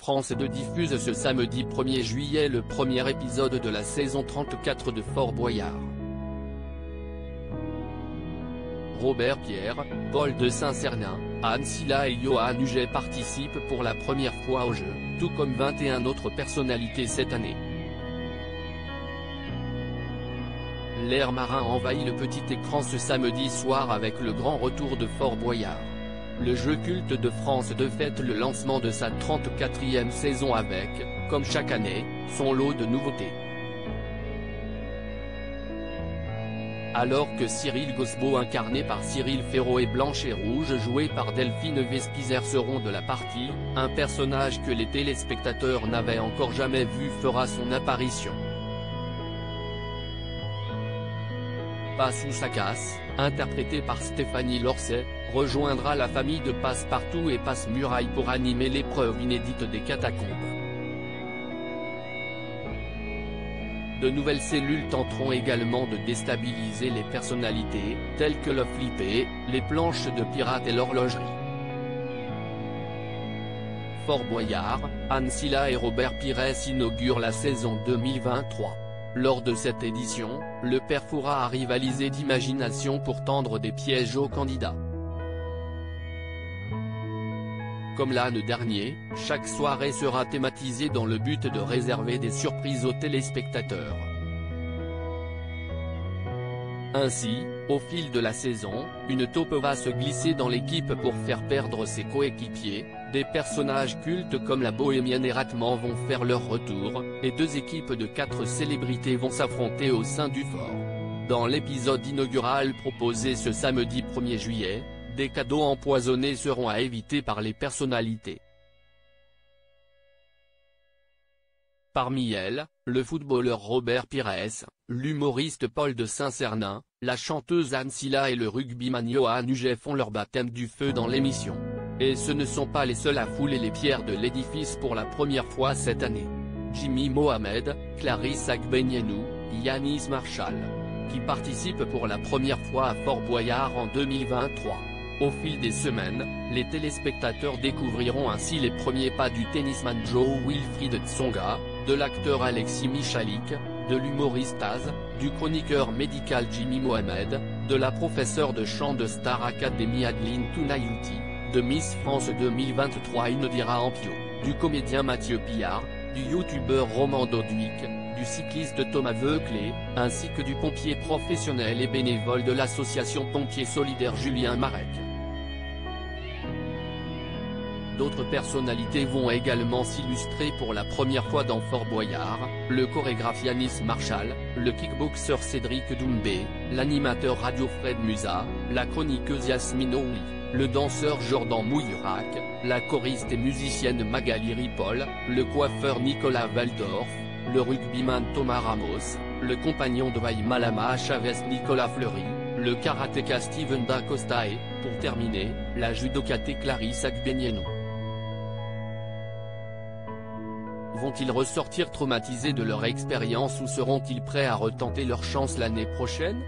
France 2 diffuse ce samedi 1er juillet le premier épisode de la saison 34 de Fort Boyard. Robert Pierre, Paul de Saint-Cernin, Anne Silla et Johan Huget participent pour la première fois au jeu, tout comme 21 autres personnalités cette année. L'air marin envahit le petit écran ce samedi soir avec le grand retour de Fort Boyard. Le jeu culte de France de fête le lancement de sa 34e saison avec, comme chaque année, son lot de nouveautés. Alors que Cyril Gosbeau incarné par Cyril Ferraud et Blanche et Rouge joué par Delphine Vespizer seront de la partie, un personnage que les téléspectateurs n'avaient encore jamais vu fera son apparition. Passe ou ça interprété par Stéphanie Lorset, rejoindra la famille de Passe-Partout et Passe-Muraille pour animer l'épreuve inédite des catacombes. De nouvelles cellules tenteront également de déstabiliser les personnalités, telles que le flippé, les planches de pirates et l'horlogerie. Fort Boyard, Anne Silla et Robert Pires inaugurent la saison 2023. Lors de cette édition, le père Foura a rivalisé d'imagination pour tendre des pièges aux candidats. Comme l'année dernier, chaque soirée sera thématisée dans le but de réserver des surprises aux téléspectateurs. Ainsi, au fil de la saison, une taupe va se glisser dans l'équipe pour faire perdre ses coéquipiers, des personnages cultes comme la bohémienne et Ratman vont faire leur retour, et deux équipes de quatre célébrités vont s'affronter au sein du fort. Dans l'épisode inaugural proposé ce samedi 1er juillet, des cadeaux empoisonnés seront à éviter par les personnalités. Parmi elles, le footballeur Robert Pires, l'humoriste Paul de Saint-Cernin, la chanteuse Anne Silla et le rugbyman Johan Huget font leur baptême du feu dans l'émission. Et ce ne sont pas les seuls à fouler les pierres de l'édifice pour la première fois cette année. Jimmy Mohamed, Clarisse Agbenienou, Yanis Marshall. Qui participent pour la première fois à Fort Boyard en 2023. Au fil des semaines, les téléspectateurs découvriront ainsi les premiers pas du tennisman Joe Wilfried Tsonga, de l'acteur Alexis Michalik, de l'humoriste Az, du chroniqueur médical Jimmy Mohamed, de la professeure de chant de Star Academy Adeline Tunayuti, de Miss France 2023 Inodira Ampio, du comédien Mathieu Pillard, du youtubeur Roman Dodwick, du cycliste Thomas Veuclé, ainsi que du pompier professionnel et bénévole de l'association Pompiers Solidaires Julien Marek. D'autres personnalités vont également s'illustrer pour la première fois dans Fort Boyard, le chorégraphe Yanis Marshall, le kickboxer Cédric Doumbé, l'animateur radio Fred Musa, la chroniqueuse Yasmine Ouli, le danseur Jordan Mouyurac, la choriste et musicienne Magali Ripoll, le coiffeur Nicolas Valdorf, le rugbyman Thomas Ramos, le compagnon de Malama Chavez Nicolas Fleury, le karatéka Steven Da Costa et, pour terminer, la judokate Clarisse Agbenienou. Vont-ils ressortir traumatisés de leur expérience ou seront-ils prêts à retenter leur chance l'année prochaine?